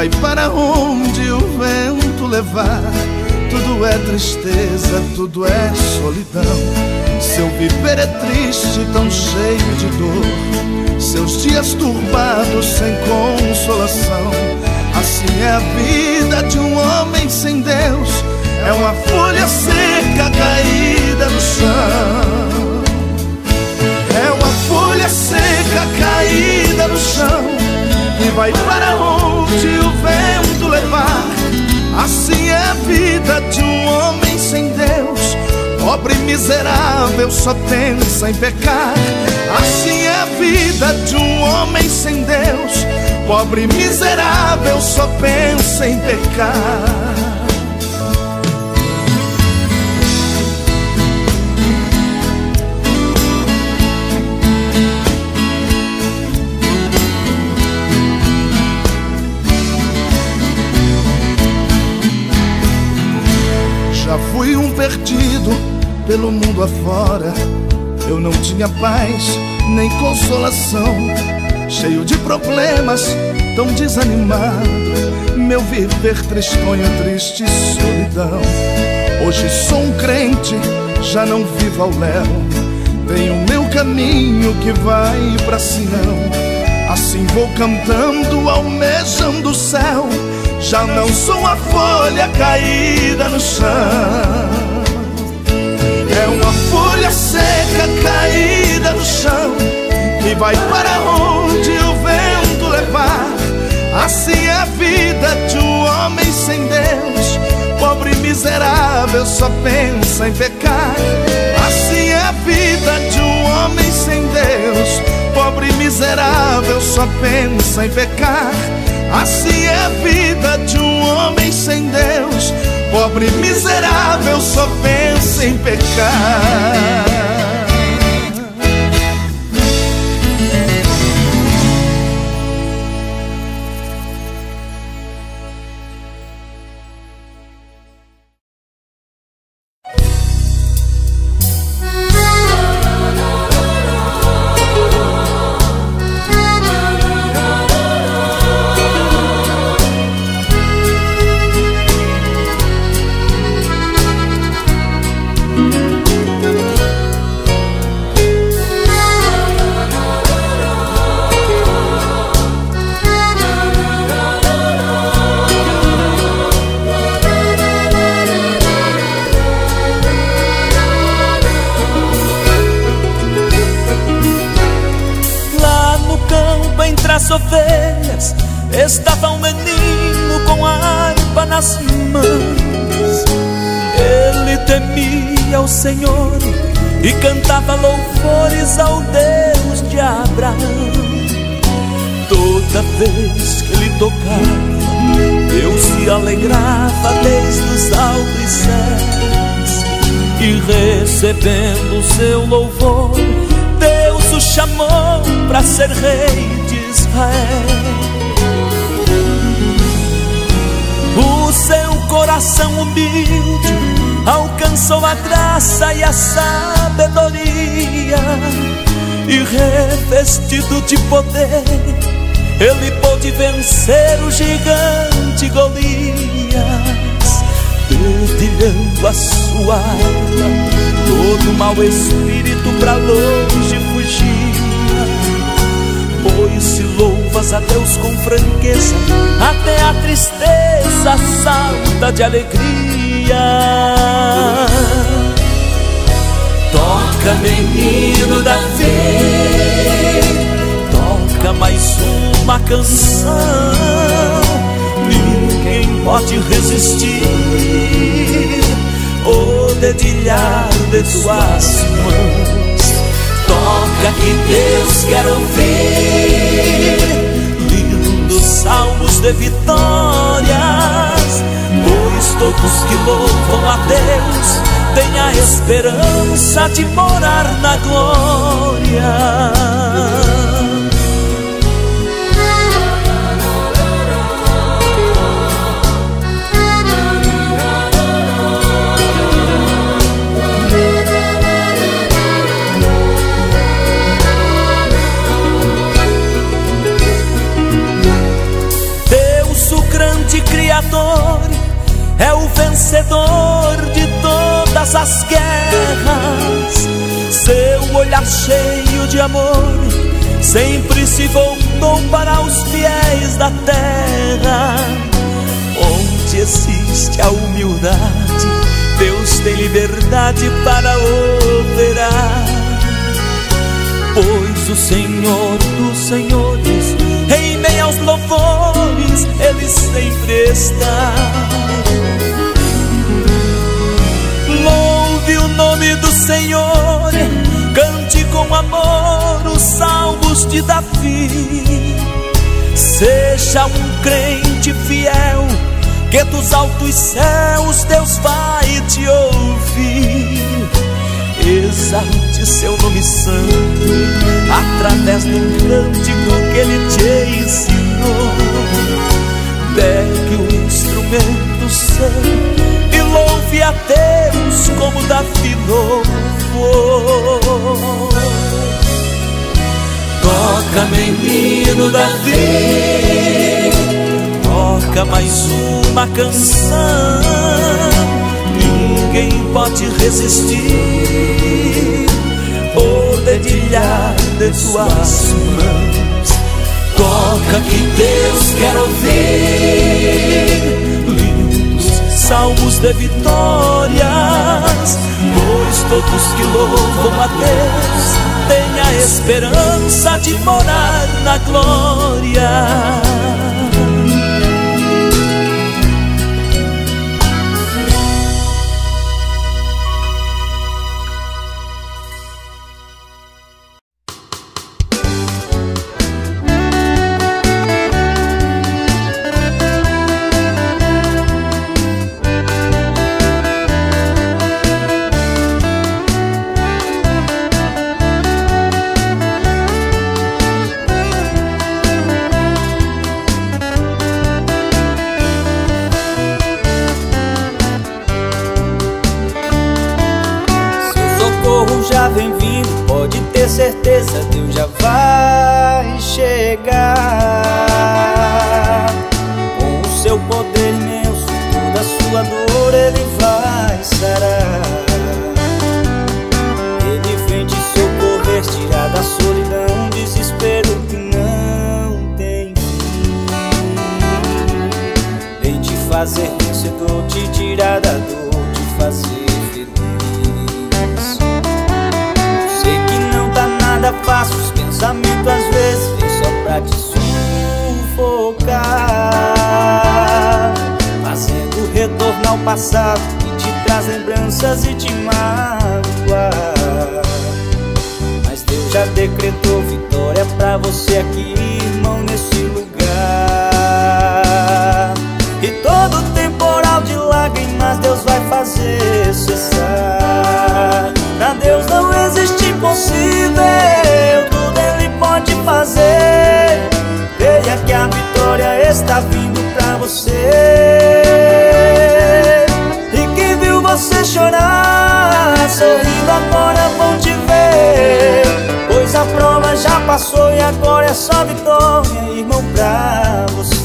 vai para onde o vento levar. Tudo é tristeza, tudo é solidão. Seu viver é triste, tão cheio de dor. Seus dias turbados, sem consolação. Assim é a vida de um homem sem Deus. É uma folha seca caída no chão. É uma folha seca caída no chão. E vai para onde o vento levar. Assim é a vida de um homem sem Deus. Pobre miserável só pensa em pecar. Assim é a vida de um homem sem Deus. Pobre miserável só pensa em pecar. Perdido pelo mundo afora. Eu não tinha paz nem consolação. Cheio de problemas, tão desanimado. Meu viver tristonho, triste solidão. Hoje sou um crente, já não vivo ao léu. Tenho meu caminho que vai pra Sião. Assim vou cantando, almejando o céu. Já não sou a folha caída no chão. Seca caída no chão que vai para onde o vento levar. Assim é a vida de um homem sem Deus. Pobre miserável só pensa em pecar. Assim é a vida de um homem sem Deus. Pobre miserável só pensa em pecar. Assim é a vida de um homem sem Deus. Pobre miserável só pensa em pecar. Ser rei de Israel. O seu coração humilde alcançou a graça e a sabedoria, e revestido de poder, ele pôde vencer o gigante Golias, dedilhando a sua alma todo mau espírito pra longe. Pois se louvas a Deus com franqueza, até a tristeza salta de alegria. Toca, menino da fé, toca mais uma canção. Ninguém pode resistir o dedilhar de tuas mãos. Toca que Deus quer ouvir lindos salmos de vitórias, pois todos que louvam a Deus têm a esperança de morar na glória. É o vencedor de todas as guerras. Seu olhar cheio de amor sempre se voltou para os fiéis da terra. Onde existe a humildade, Deus tem liberdade para operar. Pois o Senhor dos Senhores, em meio aos louvores, Ele sempre está. Louve o nome do Senhor, cante com amor os salmos de Davi. Seja um crente fiel, que dos altos céus Deus vai te ouvir. Exalte seu nome santo através do cântico que ele te ensinou. Pegue o instrumento seu e louve a Deus como Davi louvou. Toca, menino Davi, toca mais uma canção. Ninguém pode resistir o dedilhar de tuas mãos. Toca que Deus quer ouvir lindos salmos de vitórias, pois todos que louvam a Deus têm a esperança de morar na glória. cabeça, Deus já vai chegar. Com o seu poder imenso, toda sua dor ele vai sarar. Ele vem te socorrer, tirar da solidão, um desespero que não tem fim. Vem te fazer te sufocar, fazendo retornar ao passado que te traz lembranças e te magoa. Mas Deus já decretou vitória pra você aqui, irmão, nesse lugar. E todo temporal de lágrimas Deus vai fazer cessar. Pra Deus não existe impossível, tudo Ele pode fazer. Olha que a vitória está vindo pra você. E quem viu você chorar Sorrindo agora vão te ver. Pois a prova já passou e agora é só vitória, irmão, pra você.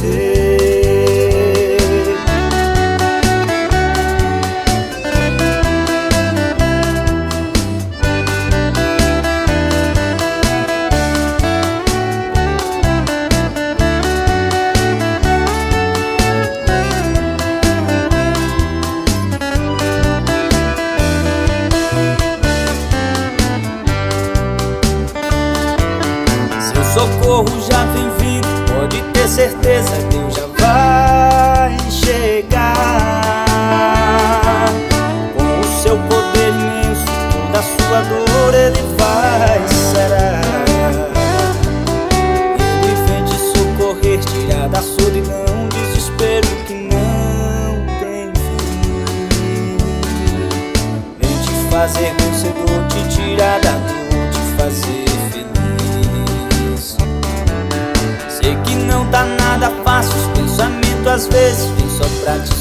tantas vezes vim só pra te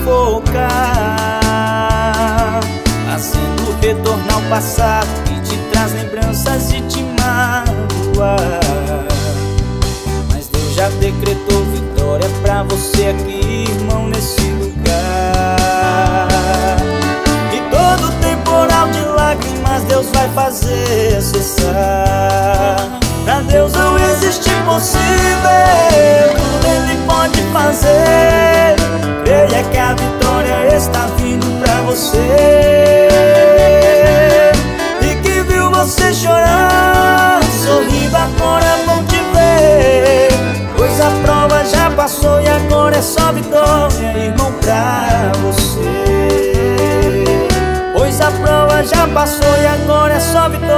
sufocar. Fazendo retornar ao passado que te traz lembranças e te magoar Mas Deus já decretou vitória pra você aqui, irmão, nesse lugar. E todo temporal de lágrimas Deus vai fazer cessar. Pra Deus não existe impossível fazer. Creia que a vitória está vindo pra você. E que viu você chorar, sorrindo agora vão te ver. Pois a prova já passou e agora é só vitória, irmão, pra você. Pois a prova já passou e agora é só vitória,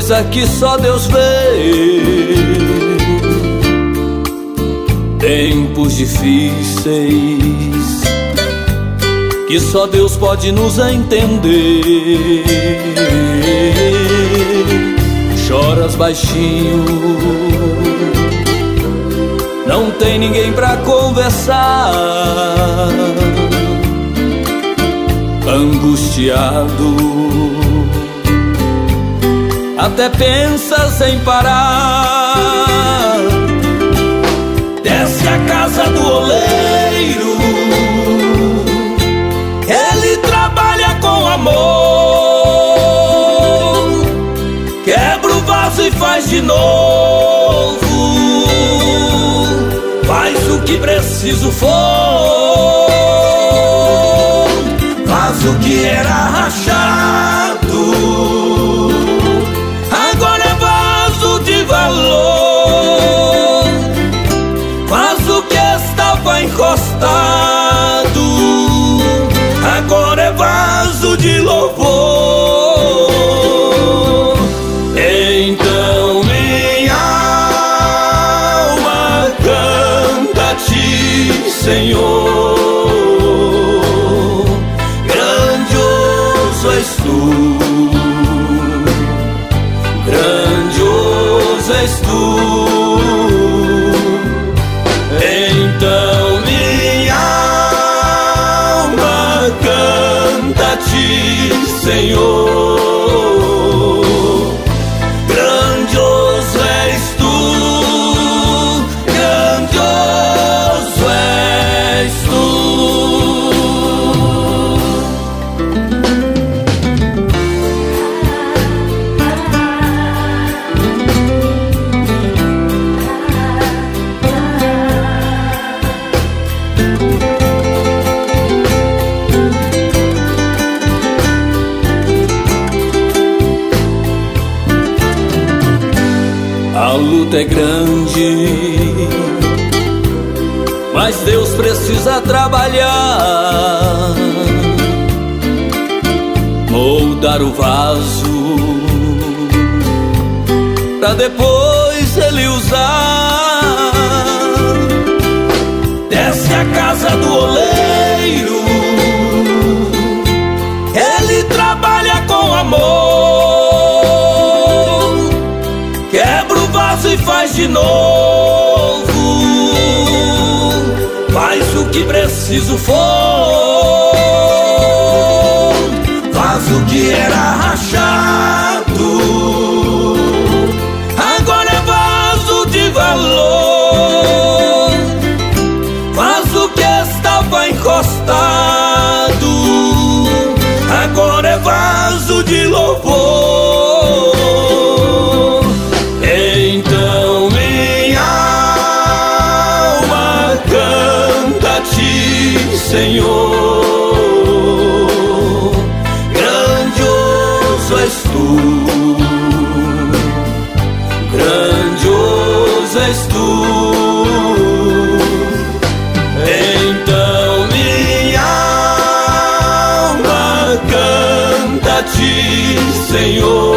coisa que só Deus vê. Tempos difíceis que só Deus pode nos entender. Choras baixinho, não tem ninguém pra conversar angustiado. Até pensas em parar. Desce a casa do oleiro. Ele trabalha com amor. Quebra o vaso e faz de novo. Faz o que preciso for o que era rachado encostado. Agora é vaso de louvor. Então minha alma canta-te, Senhor é preciso for. Faz o que era rachado. És tu. Então minha alma canta-te, Senhor.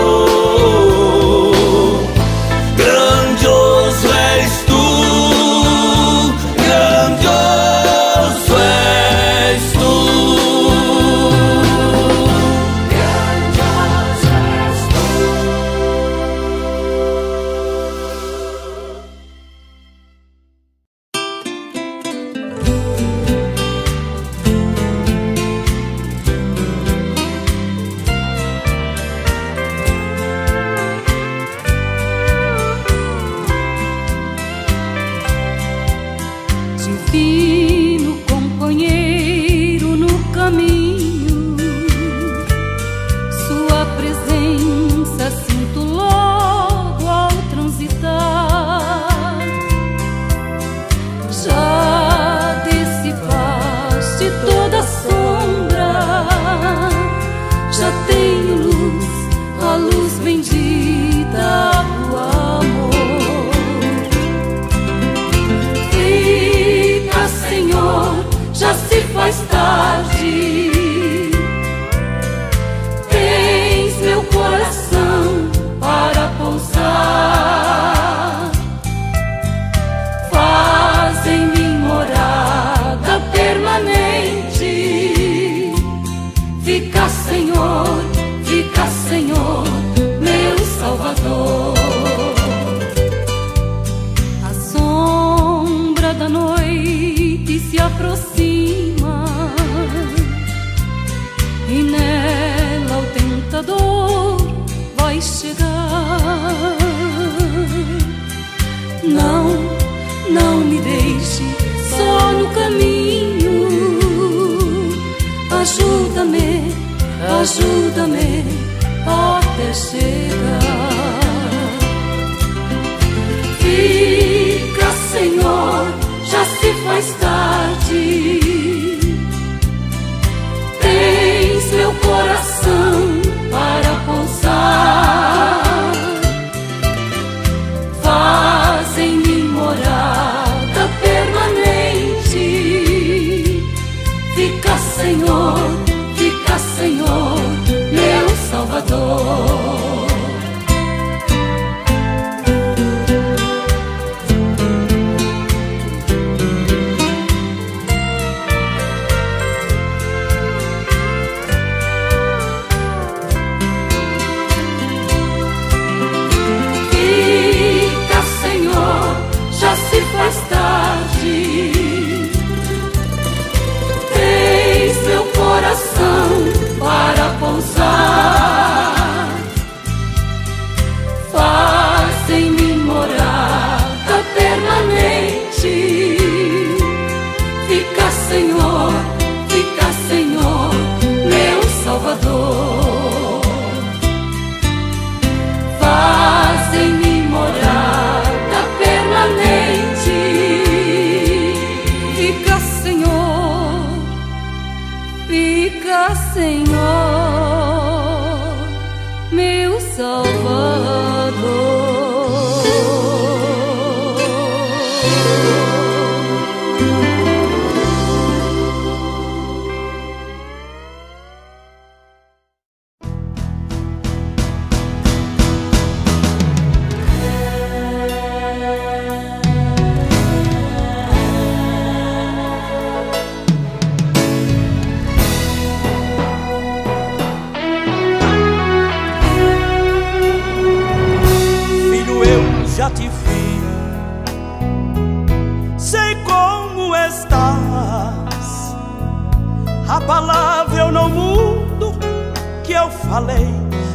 falei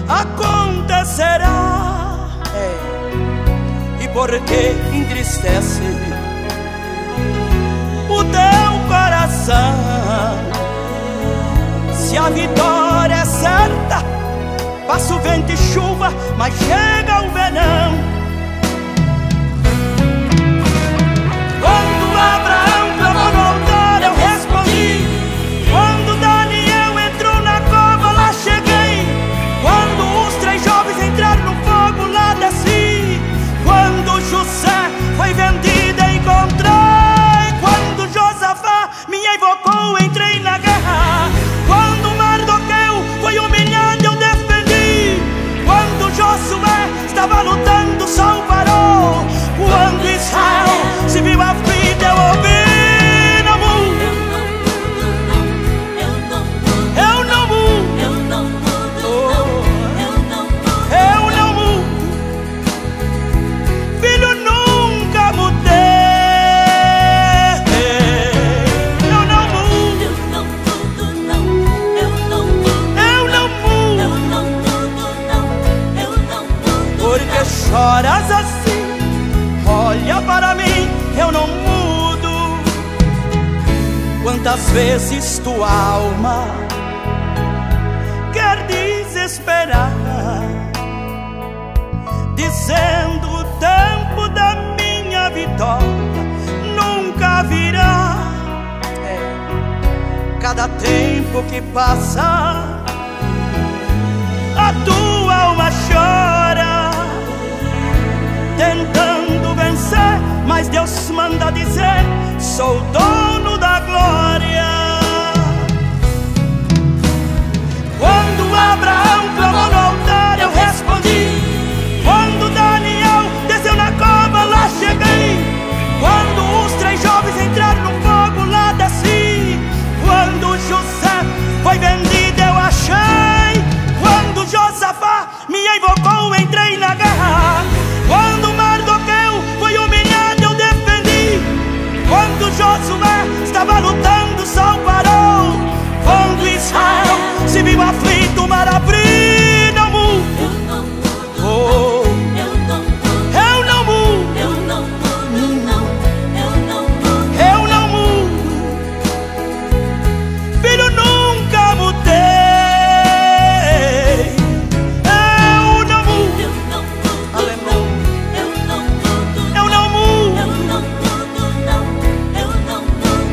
acontecerá. É. E por que entristece o teu coração? Se a vitória é certa, passa o vento e chuva, mas chega o verão. Muitas vezes tua alma quer desesperar, dizendo o tempo da minha vitória nunca virá. É. Cada tempo que passa, a tua alma chora, tentando vencer, mas Deus manda dizer: sou dono. Abraão é clamou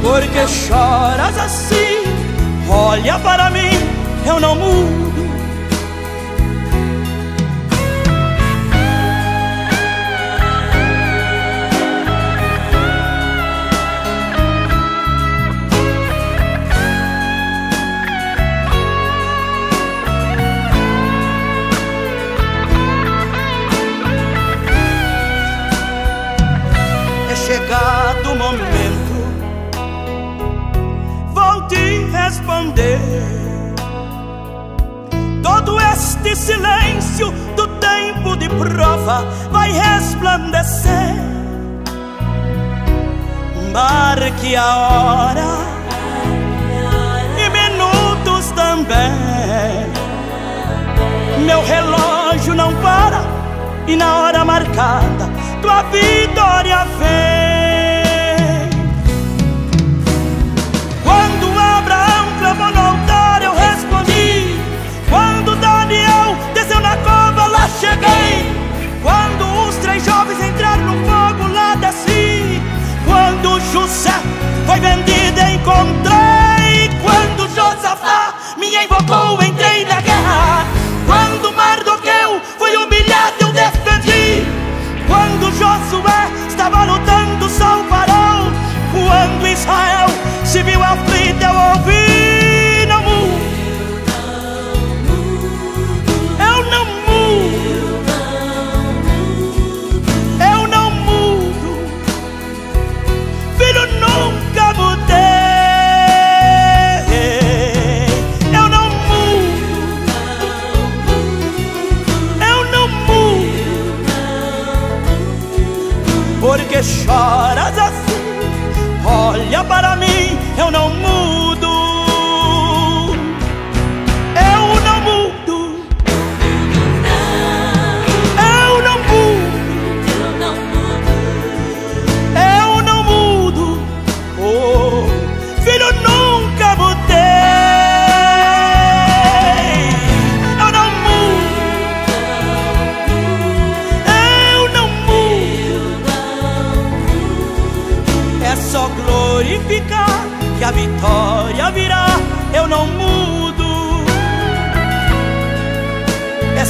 Porque choras assim? Olha para mim, eu não mudo de prova vai resplandecer. Marque a hora e minutos também. Meu relógio não para e na hora marcada tua vitória vem. Quando Abraão clamou no altar, eu respondi. Quando Daniel desceu na cova, lá cheguei. encontrei. Quando Josafá me invocou, entrei na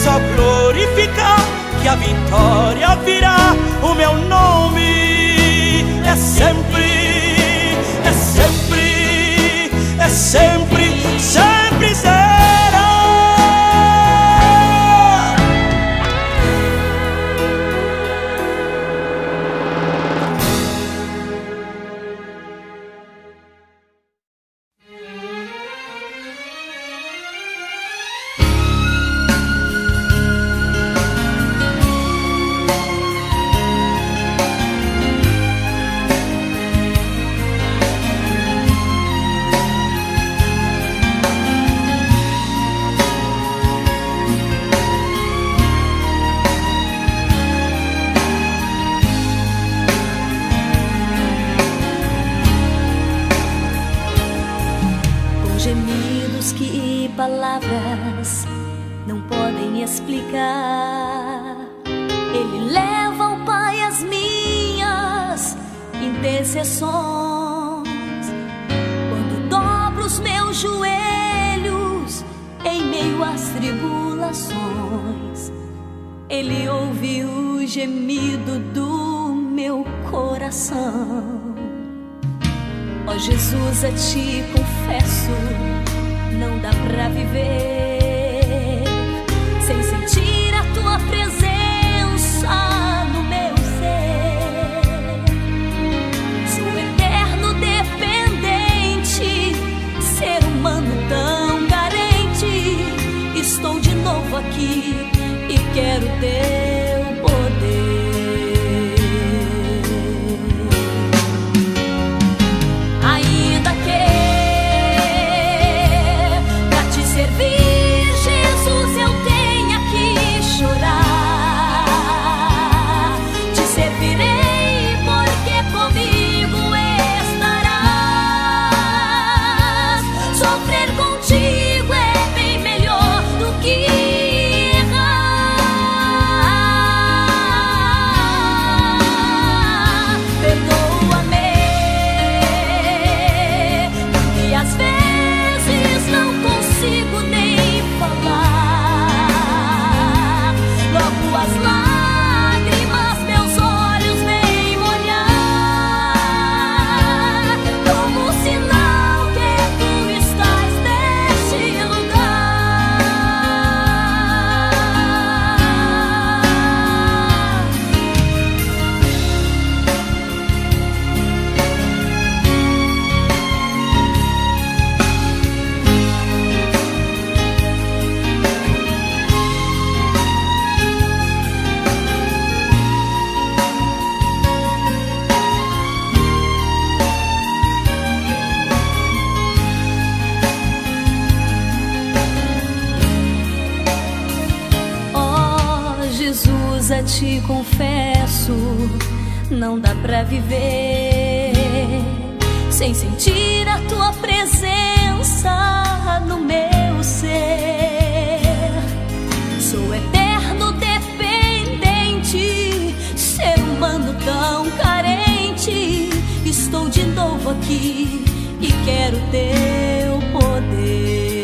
só glorificar que a vitória virá. O meu nome é sempre, é sempre, é sempre, sempre, sempre. Não dá pra viver sem sentir a tua presença no meu ser. Sou eterno dependente, ser humano tão carente. Estou de novo aqui e quero teu poder.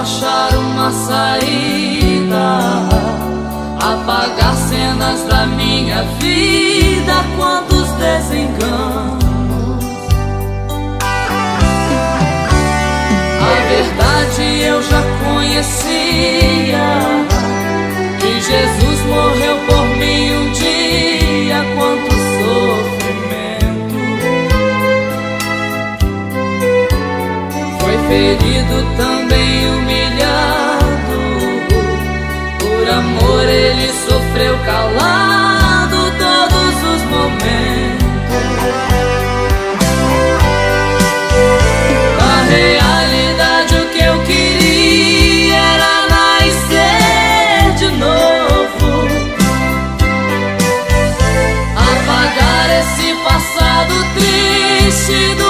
achar uma saída, apagar cenas da minha vida, quantos desenganos. A verdade eu já conhecia, que Jesus morreu por mim um dia, quanto sofrimento. Foi ferido tanto foi humilhado. Por amor ele sofreu calado todos os momentos. Na realidade, o que eu queria era nascer de novo, apagar esse passado triste do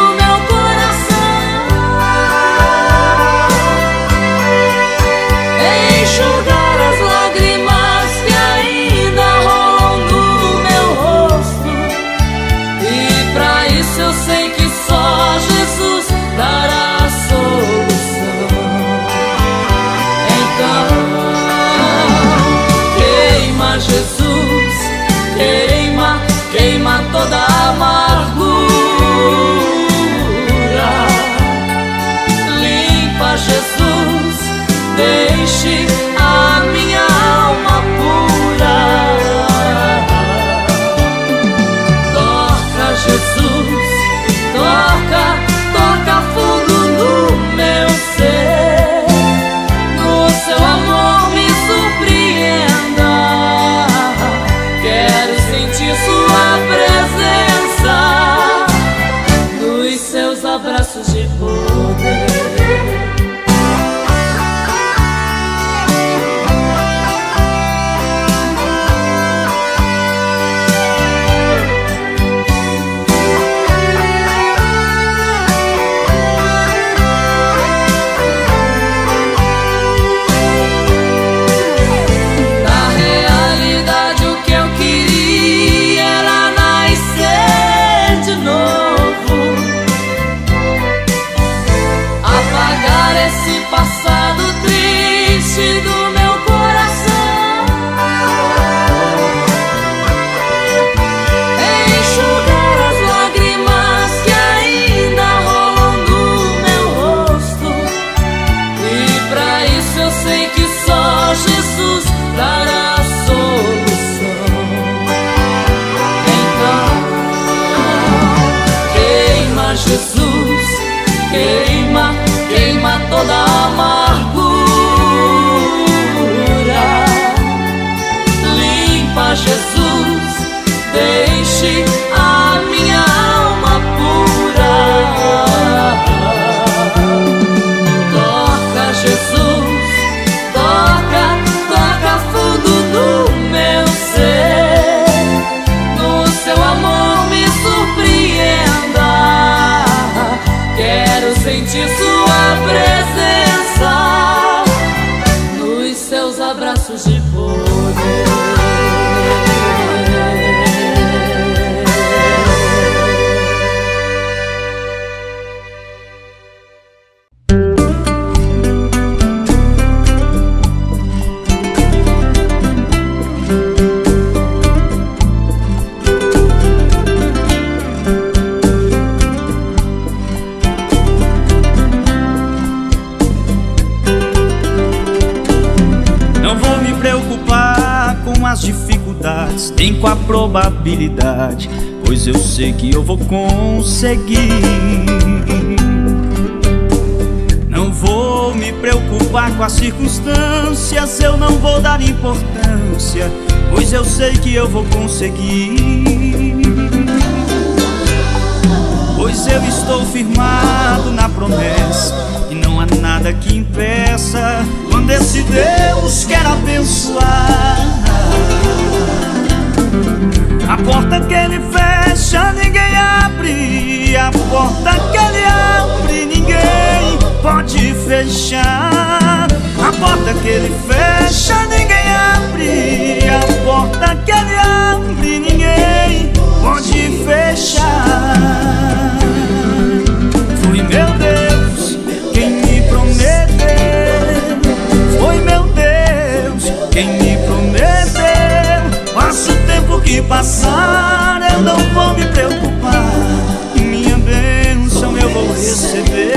probabilidade, pois eu sei que eu vou conseguir. Não vou me preocupar com as circunstâncias, eu não vou dar importância, pois eu sei que eu vou conseguir. Pois eu estou firmado na promessa E não há nada que impeça Quando esse Deus quer abençoar A porta que ele fecha ninguém abre. A porta que ele abre ninguém pode fechar. A porta que ele fecha ninguém abre. A porta que ele abre ninguém pode fechar. Foi meu Deus quem me prometeu? Foi meu Deus quem me prometeu Passa o tempo que passar eu não vou me preocupar. Minha bênção eu vou receber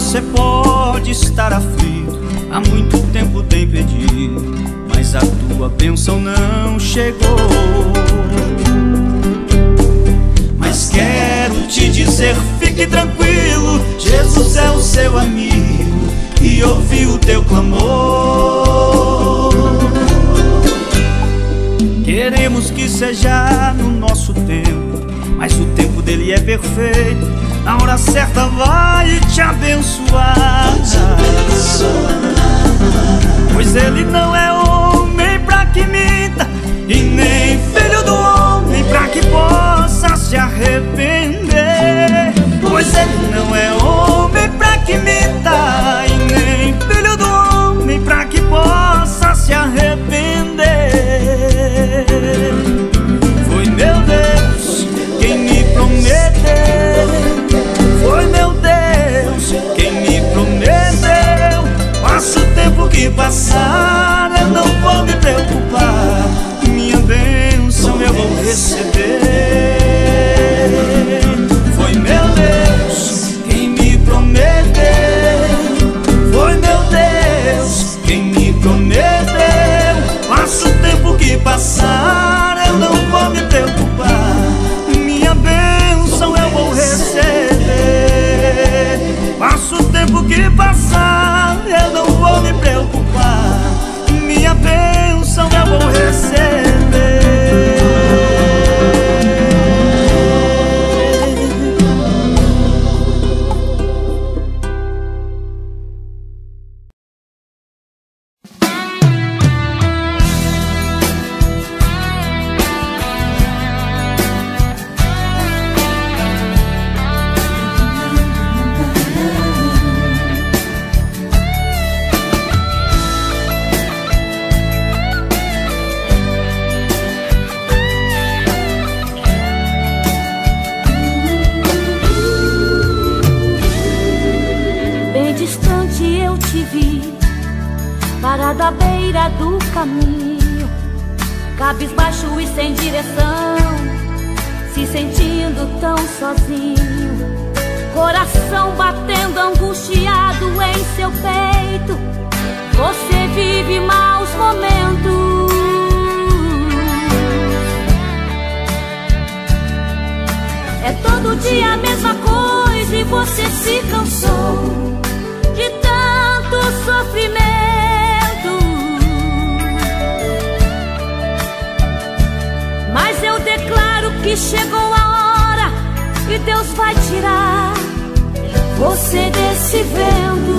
você pode estar aflito Há muito tempo tem pedido Mas a tua bênção não chegou. Mas quero te dizer, fique tranquilo. Jesus é o seu amigo E ouviu o teu clamor. Queremos que seja no nosso tempo Mas o tempo dele é perfeito. Na hora certa vai te abençoar. Pois ele não é homem pra que minta E nem filho do homem pra que possa se arrepender. Pois ele não é homem pra que minta E nem filho do homem pra que possa se arrepender prometeu Passa o tempo que passar você desse vento.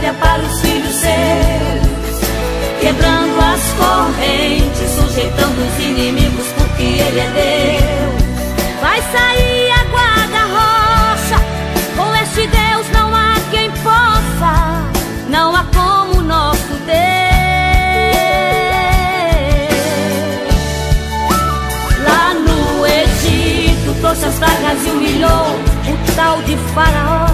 Para os filhos seus, quebrando as correntes, sujeitando os inimigos, porque Ele é Deus. Vai sair a guarda-rocha. Com este Deus não há quem possa. Não há como nosso Deus. Lá no Egito trouxe as pragas e humilhou o tal de Faraó.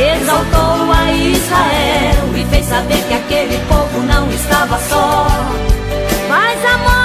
Exaltou a Israel e fez saber que aquele povo não estava só. Mas a morte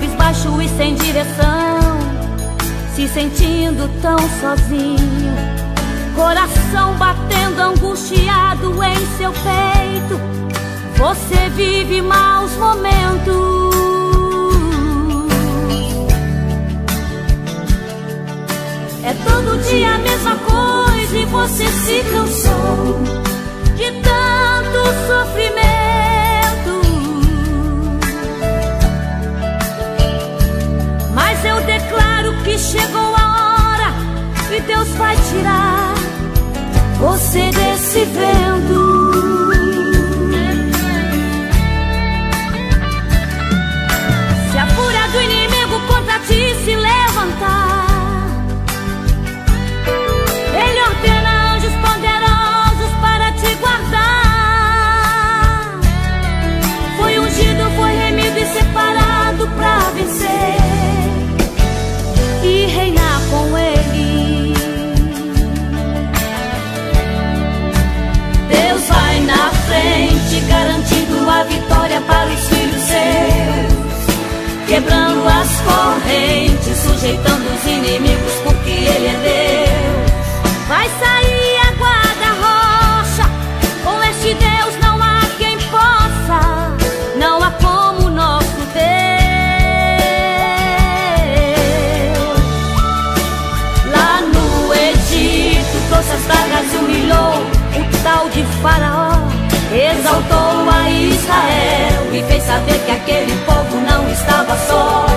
cabisbaixo e sem direção, se sentindo tão sozinho, coração batendo angustiado em seu peito. Você vive maus momentos. É todo dia a mesma coisa e você se cansou de tanto sofrimento. Chegou a hora e Deus vai tirar você desse vento. para os filhos seus, quebrando as correntes, sujeitando os inimigos, porque Ele é Deus. Vai sair a guarda-rocha, com este Deus não há quem possa, não há como o nosso Deus. Lá no Egito, trouxe as pragas e humilhou o tal de Faraó exaltou a Israel me fez saber que aquele povo não estava só.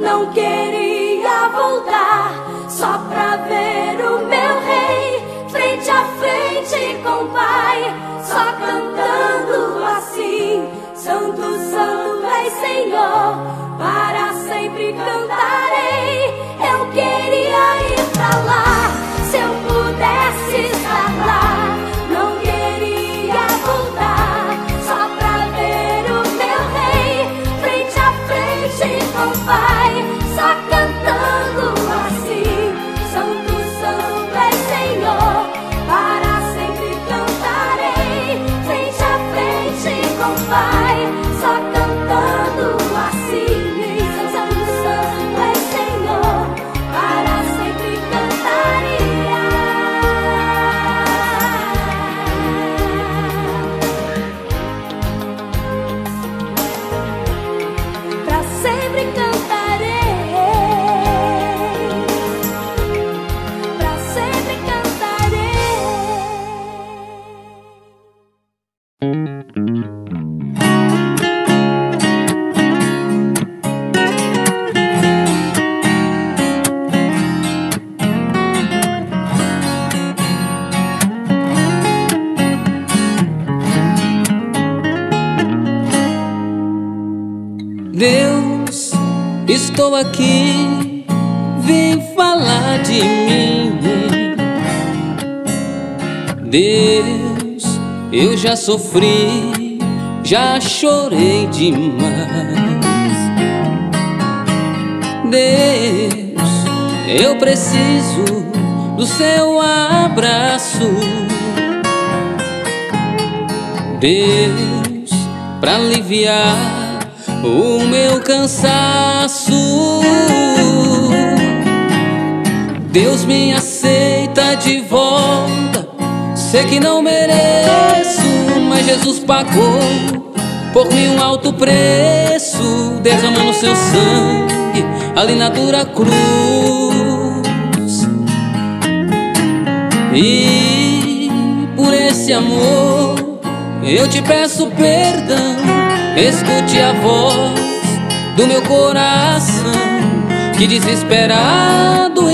não queria voltar só pra ver o meu rei frente a frente com o Pai, só cantando assim: Santo, Santo é Senhor, para sempre cantarei. Eu queria ir pra lá. Estou aqui, vim falar de mim. Deus, eu já sofri, já chorei demais. Deus, eu preciso do seu abraço. Deus, para aliviar o meu cansaço. Deus me aceita de volta. Sei que não mereço, mas Jesus pagou por mim um alto preço, derramando seu sangue ali na dura cruz. E por esse amor eu te peço perdão. Escute a voz do meu coração que desesperado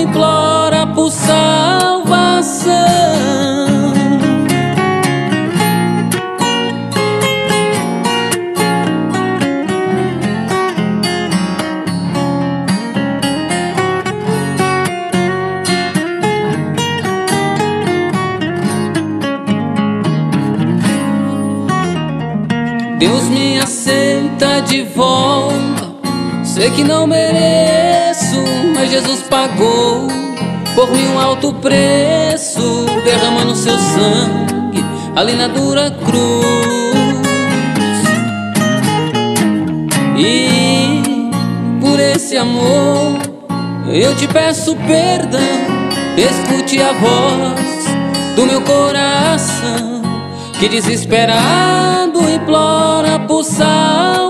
de volta. Sei que não mereço, mas Jesus pagou por mim um alto preço, derramando seu sangue ali na dura cruz. E por esse amor eu te peço perdão. Escute a voz do meu coração que desesperado implora por salvação.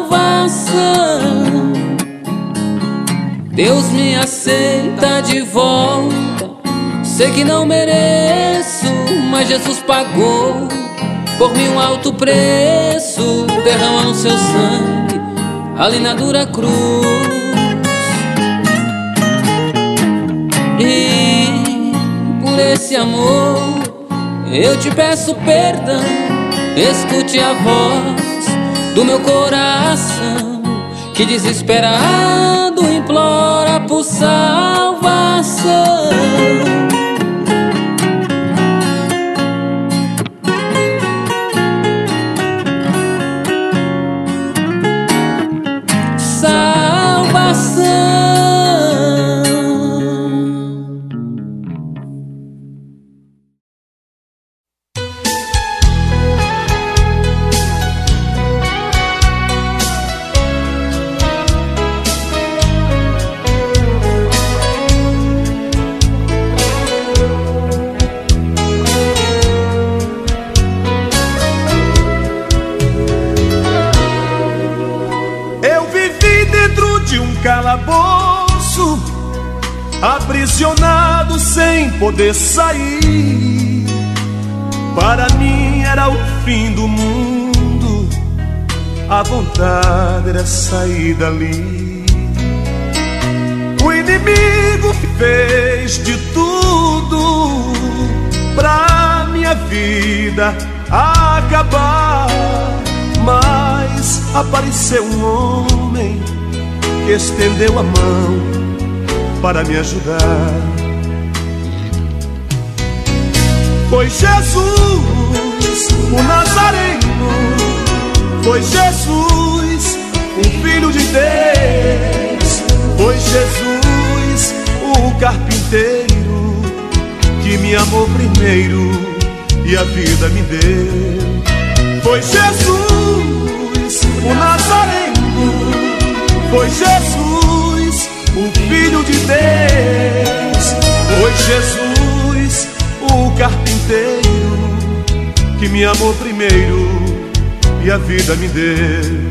Deus me aceita de volta. Sei que não mereço, mas Jesus pagou por mim um alto preço, derramando seu sangue ali na dura cruz. E por esse amor eu te peço perdão, escute a voz do meu coração que desesperado implora por salvação. Poder sair. Para mim era o fim do mundo, a vontade era sair dali. O inimigo fez de tudo pra minha vida acabar. Mas apareceu um homem que estendeu a mão para me ajudar. Foi Jesus, o Nazareno. Foi Jesus, o Filho de Deus. Foi Jesus, o carpinteiro, que me amou primeiro e a vida me deu. Foi Jesus, o Nazareno. Foi Jesus, o Filho de Deus. Foi Jesus o carpinteiro que me amou primeiro e a vida me deu.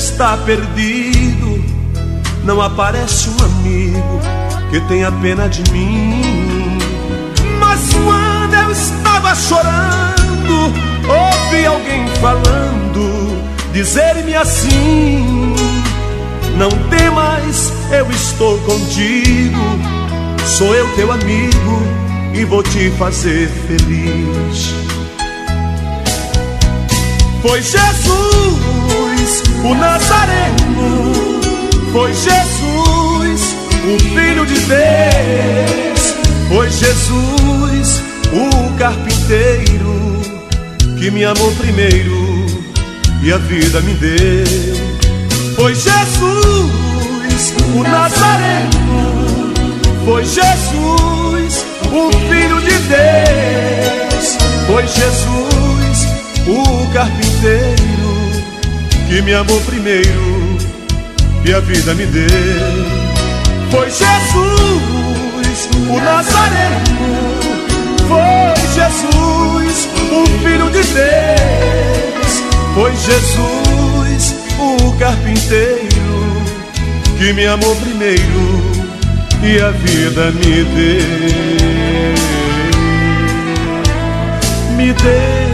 Está perdido, não aparece um amigo que tenha pena de mim. Mas quando eu estava chorando, ouvi alguém falando, dizer-me assim: Não temas, eu estou contigo, sou eu teu amigo e vou te fazer feliz. Foi Jesus, o Nazareno, foi Jesus, o Filho de Deus, foi Jesus, o carpinteiro, que me amou primeiro e a vida me deu. Foi Jesus, o Nazareno, foi Jesus, o Filho de Deus, foi Jesus, o carpinteiro, que me amou primeiro e a vida me deu. Foi Jesus, o Nazareno, foi Jesus, o Filho de Deus, foi Jesus, o carpinteiro, que me amou primeiro e a vida me deu. Me deu.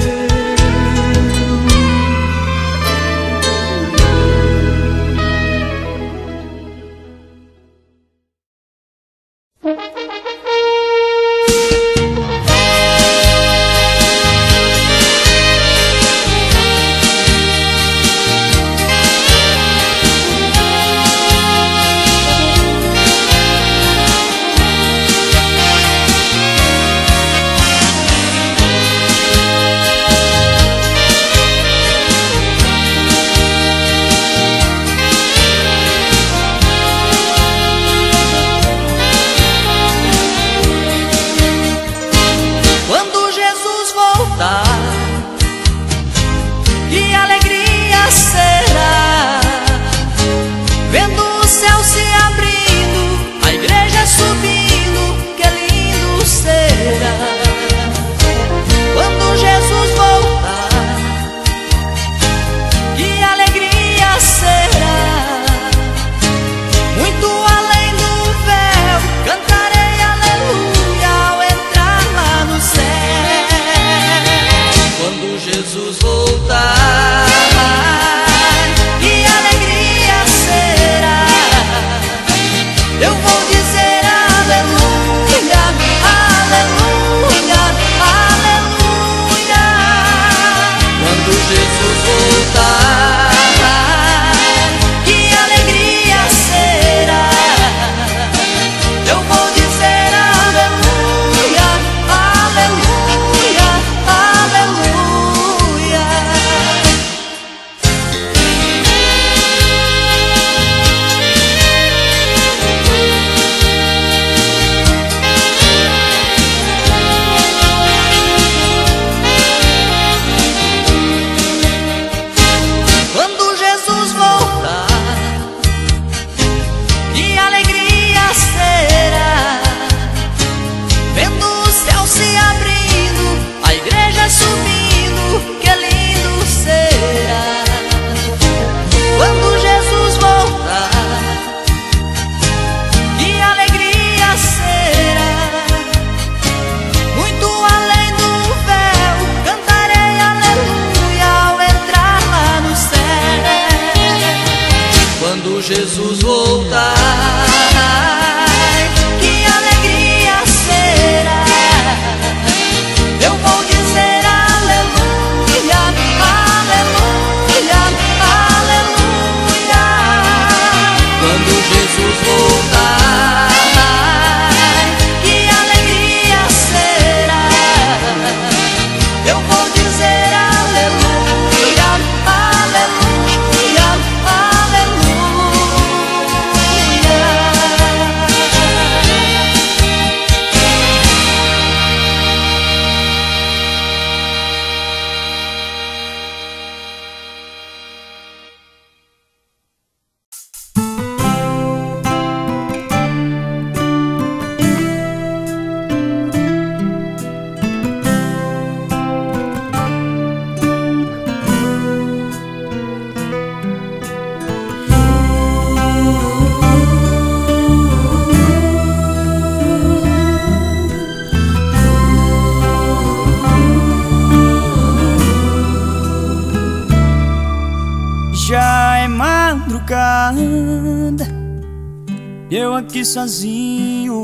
Sozinho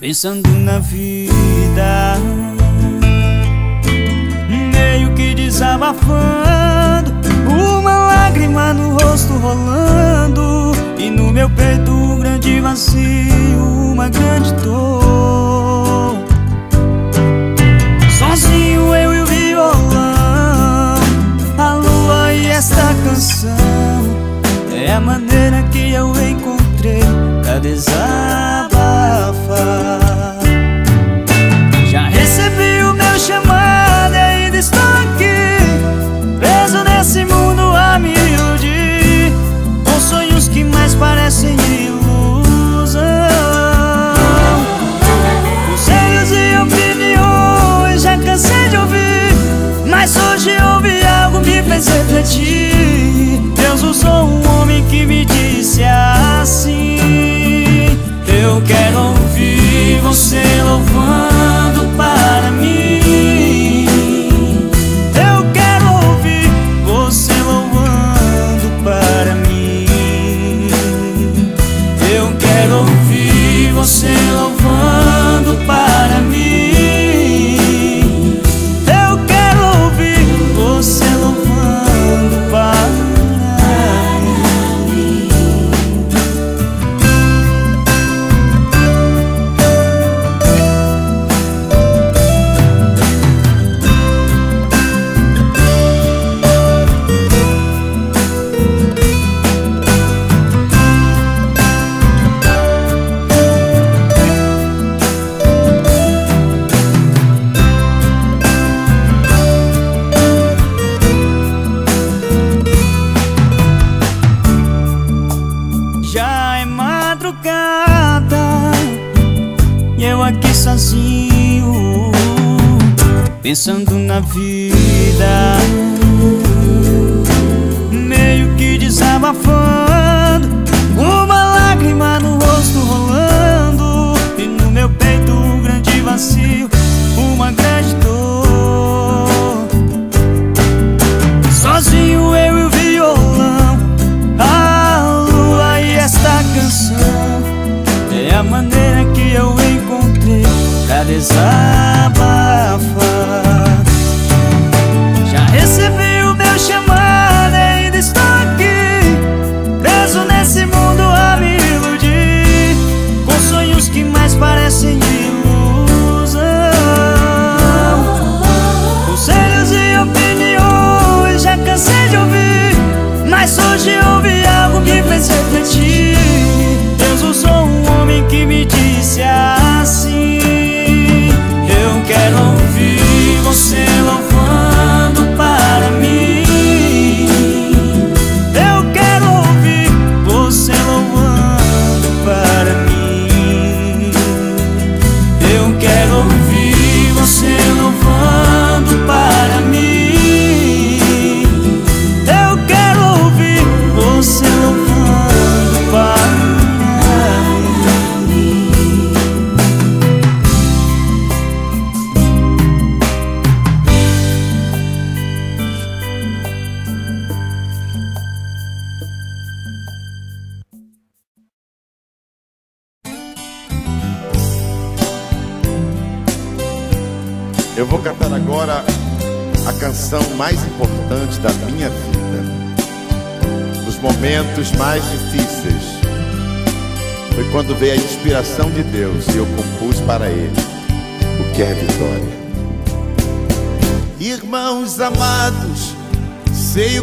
Pensando na vida Meio que desabafando Uma lágrima no rosto rolando E no meu peito um grande vazio Uma grande dor. Sozinho eu e o violão A lua e esta canção É a maneira desabafar Já recebi o meu chamado e ainda estou aqui Preso nesse mundo a me Com sonhos que mais parecem ilusão. Conselhos e opiniões já cansei de ouvir Mas hoje ouvi algo me fez refletir. Deus usou um homem que me disse quero ouvir você louvando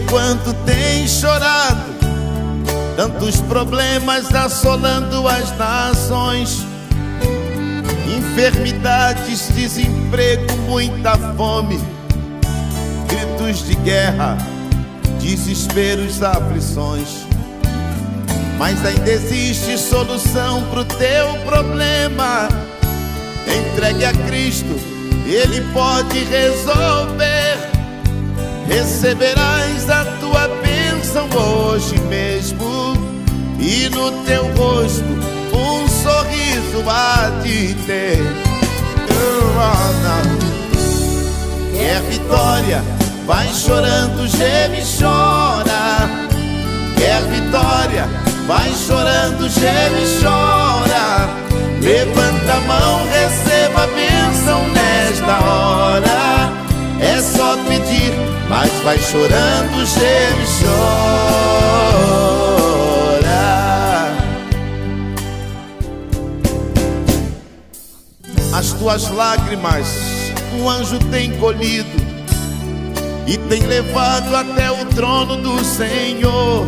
quanto tem chorado, tantos problemas assolando as nações, enfermidades, desemprego, muita fome, gritos de guerra, desesperos, aflições. Mas ainda existe solução pro teu problema. Entregue a Cristo, Ele pode resolver. Receberás a tua bênção hoje mesmo, e no teu rosto um sorriso há de ter. Quer vitória, vai chorando, geme e chora. Quer quer vitória, vai chorando, geme e chora. Levanta a mão, receba a bênção nesta hora. Mas vai chorando, geme e chora. As tuas lágrimas um anjo tem colhido e tem levado até o trono do Senhor.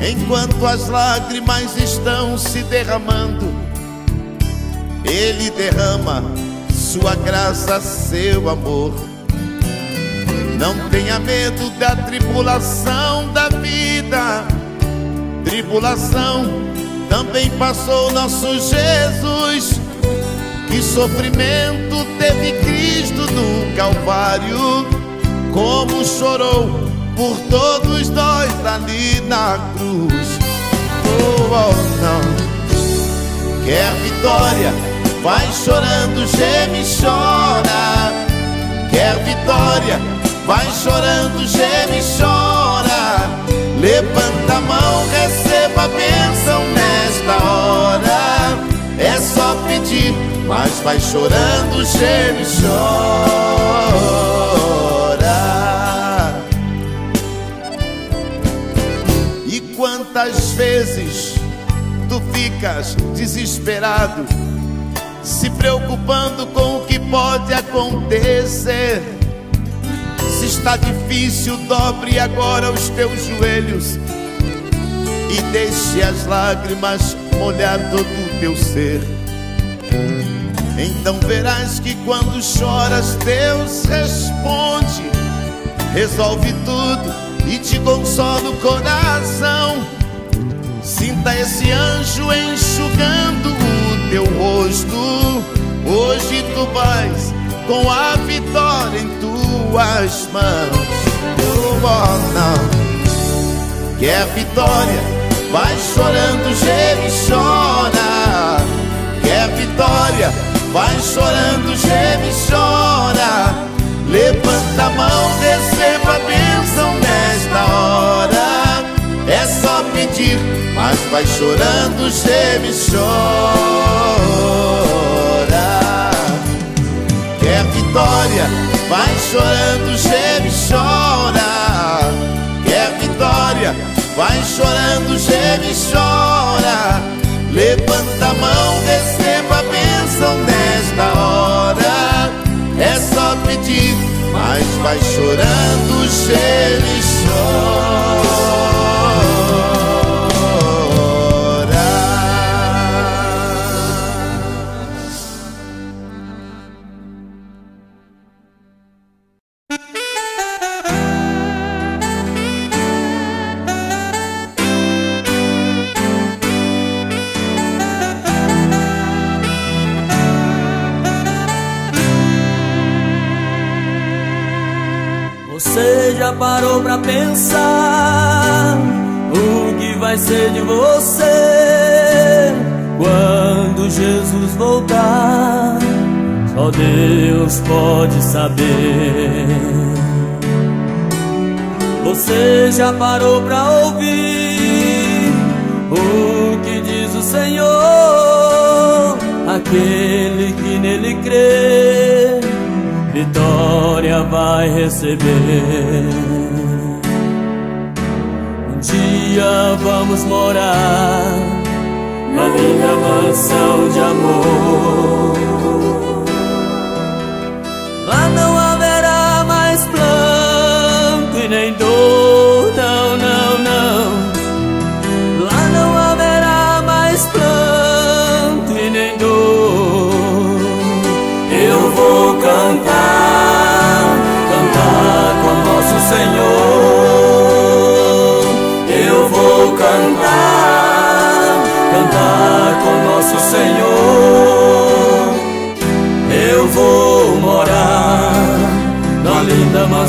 Enquanto as lágrimas estão se derramando, Ele derrama sua graça, seu amor. Não tenha medo da tribulação da vida, tribulação também passou nosso Jesus. Que sofrimento teve Cristo no Calvário, como chorou por todos nós ali na cruz. Oh, oh não, quer vitória, vai chorando, geme e chora. Quer vitória, vai chorando, geme e chora. Levanta a mão, receba a bênção nesta hora. É só pedir, mas vai chorando, geme e chora. E quantas vezes tu ficas desesperado, se preocupando com o que pode acontecer? Se está difícil, dobre agora os teus joelhos e deixe as lágrimas molhar todo o teu ser. Então verás que quando choras, Deus responde, resolve tudo e te consola o coração. Sinta esse anjo enxugando o teu rosto. Hoje tu vais com a vitória em tuas mãos. Oh, não, quer vitória? Vai chorando, geme e chora. Quer vitória? Vai chorando, geme e chora. Levanta a mão, receba a bênção nesta hora. É só pedir, mas vai chorando, geme e chora. Quer vitória? Vai chorando, e chora. Quer vitória? Vai chorando, e chora. Levanta a mão, receba a bênção nesta hora. É só pedir, mas vai chorando, e chora. Parou pra pensar o que vai ser de você quando Jesus voltar? Só Deus pode saber. Você já parou pra ouvir o que diz o Senhor? Aquele que nele crê vitória vai receber. Dia vamos morar na linda mansão de amor.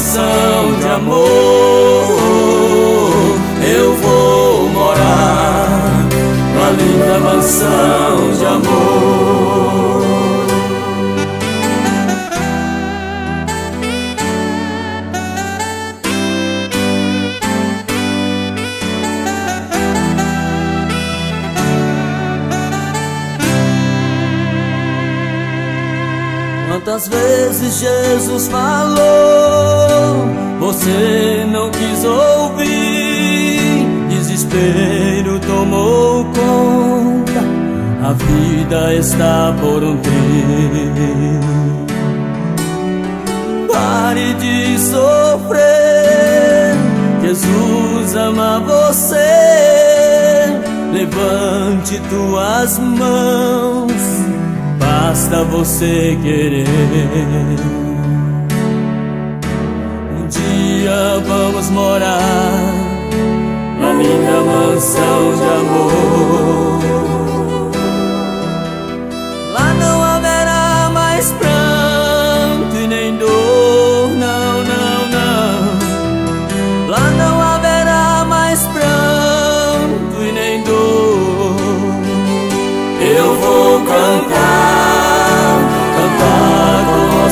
Mansão de amor. Eu vou morar na linda mansão de amor. Quantas vezes Jesus falou, você não quis ouvir, desespero tomou conta, a vida está por um fim. Pare de sofrer, Jesus ama você, levante tuas mãos basta você querer. Um dia vamos morar na minha mansão de amor.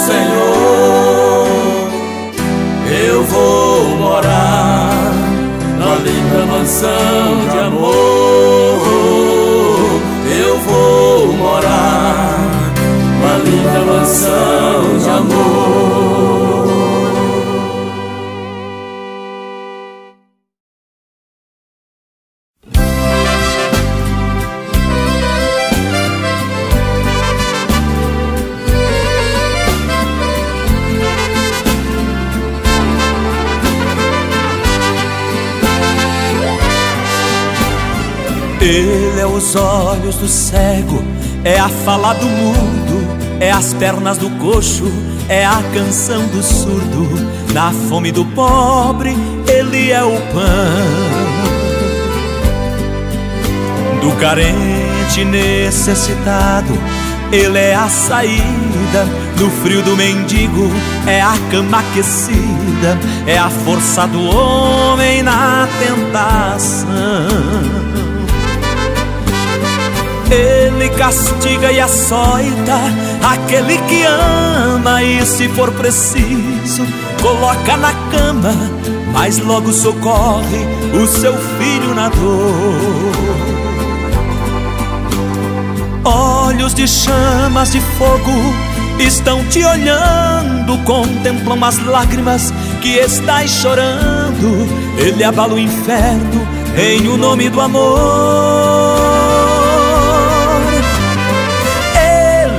Senhor. Eu vou morar na linda mansão de amor. Eu vou morar na linda mansão de amor. Os olhos do cego, é a fala do mudo, é as pernas do coxo, é a canção do surdo. Na fome do pobre, ele é o pão. Do carente necessitado, ele é a saída. No frio do mendigo, é a cama aquecida, é a força do homem na tentação. Ele castiga e açoita aquele que ama e se for preciso coloca na cama, mas logo socorre o seu filho na dor. Olhos de chamas de fogo estão te olhando, contemplam as lágrimas que estás chorando. Ele abala o inferno em o nome do amor.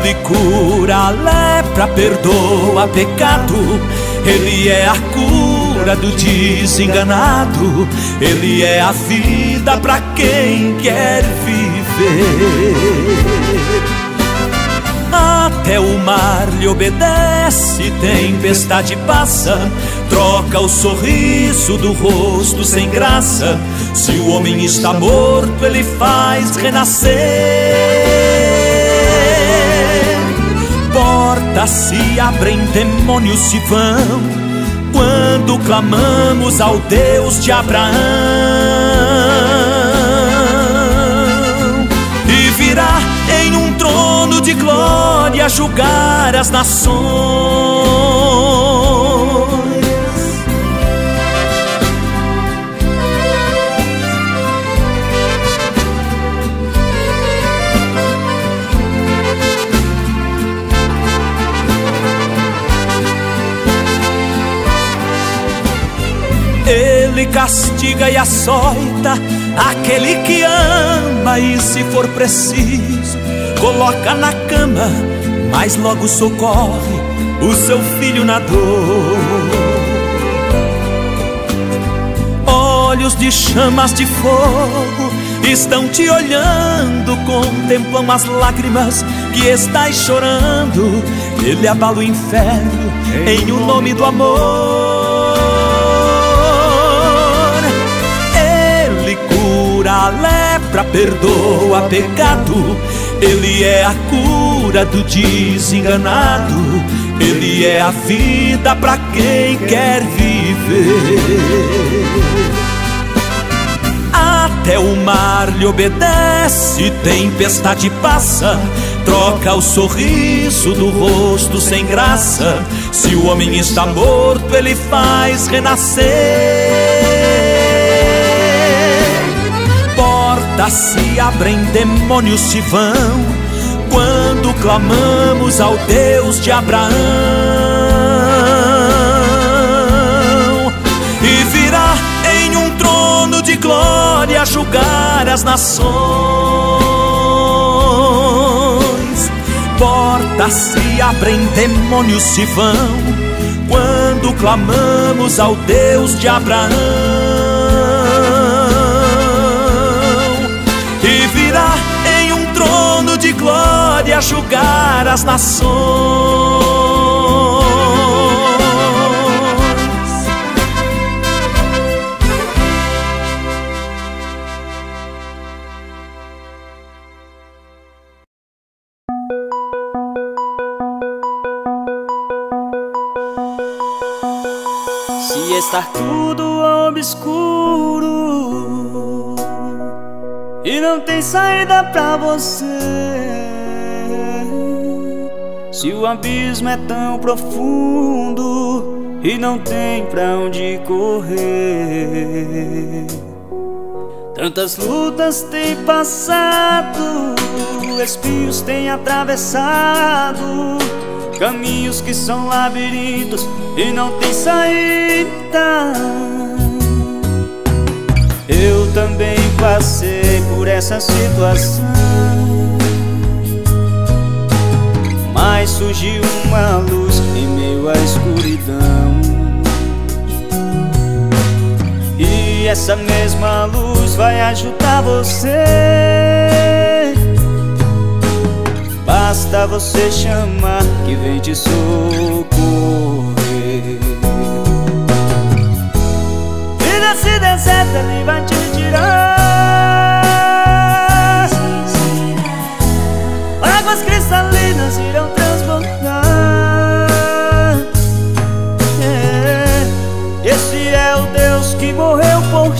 Ele cura a lepra, perdoa pecado. Ele é a cura do desenganado. Ele é a vida para quem quer viver. Até o mar lhe obedece, tempestade passa, troca o sorriso do rosto sem graça. Se o homem está morto, ele faz renascer. Portas se abrem, demônios se vão, quando clamamos ao Deus de Abraão. E virá em um trono de glória julgar as nações. Ele castiga e açoita aquele que ama e se for preciso coloca na cama, mas logo socorre o seu filho na dor. Olhos de chamas de fogo estão te olhando, contemplam as lágrimas que estás chorando. Ele abala o inferno em o nome do amor. Lepra, perdoa pecado. Ele é a cura do desenganado. Ele é a vida para quem quer viver. Até o mar lhe obedece, tempestade passa, troca o sorriso do rosto sem graça. Se o homem está morto, ele faz renascer. Portas se abrem, demônios se vão, quando clamamos ao Deus de Abraão. glória julgar as nações. Portas se abrem, demônios se vão, quando clamamos ao Deus de Abraão. Virá em um trono de glória julgar as nações. estar tudo não tem saída pra você. Se o abismo é tão profundo e não tem pra onde correr. Tantas lutas tem passado, espinhos tem atravessado Caminhos que são labirintos e não tem saída também passei por essa situação. Mas surgiu uma luz em meio à escuridão. E essa mesma luz vai ajudar você. Basta você chamar que vem te socorrer. Vida se deserta, ele vai Águas cristalinas irão transbordar. É, Esse é o Deus que morreu por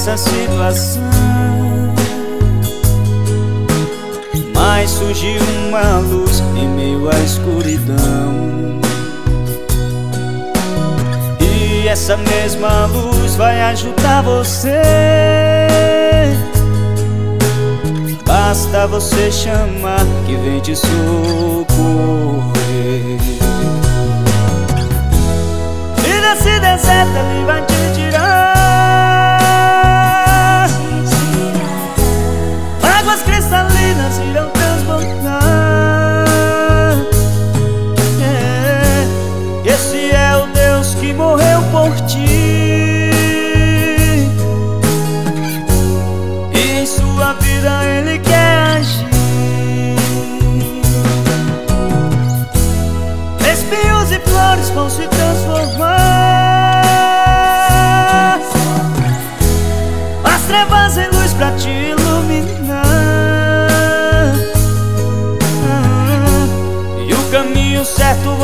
essa situação. Mas surgiu uma luz em meio à escuridão. E essa mesma luz vai ajudar você. Basta você chamar que vem te socorrer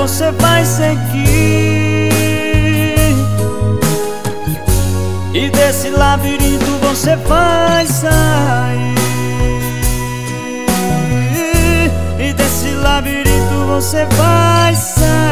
você vai seguir. E desse labirinto você vai sair. E desse labirinto você vai sair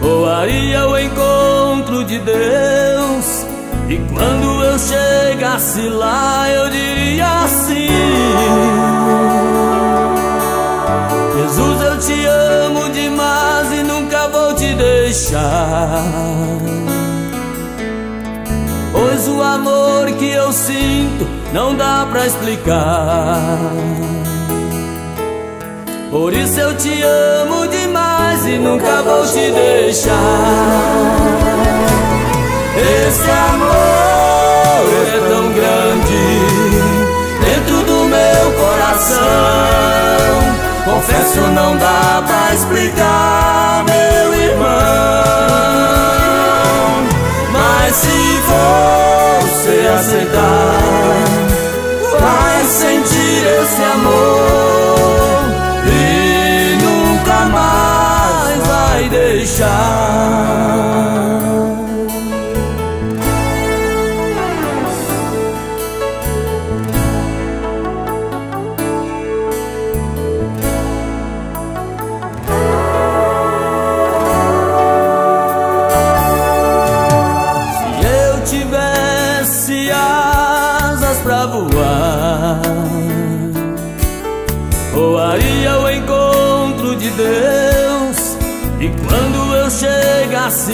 voaria ao encontro de Deus. E quando eu chegasse lá, eu diria assim: Jesus, eu te amo demais e nunca vou te deixar. Pois o amor que eu sinto não dá pra explicar. Por isso eu te amo demais e nunca vou te deixar. Esse amor é tão grande dentro do meu coração. Confesso, não dá pra explicar, meu irmão. Mas se você aceitar, vai sentir esse amor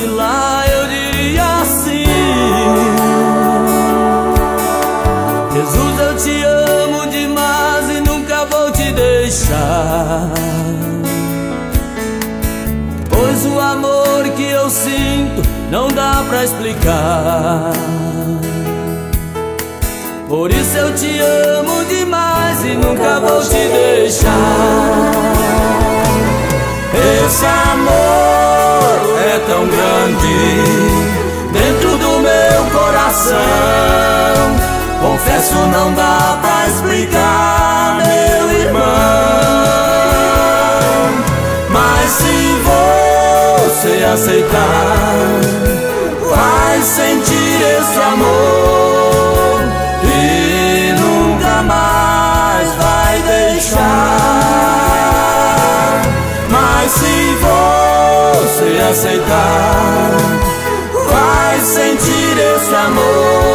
chegasse lá, eu diria assim: Jesus, eu te amo demais e nunca vou te deixar. Pois o amor que eu sinto não dá pra explicar. Por isso eu te amo demais e nunca vou te deixar. Esse amor Isso não dá pra explicar, meu irmão. Mas se você aceitar, vai sentir esse amor e nunca mais vai deixar. Mas se você aceitar, vai sentir esse amor.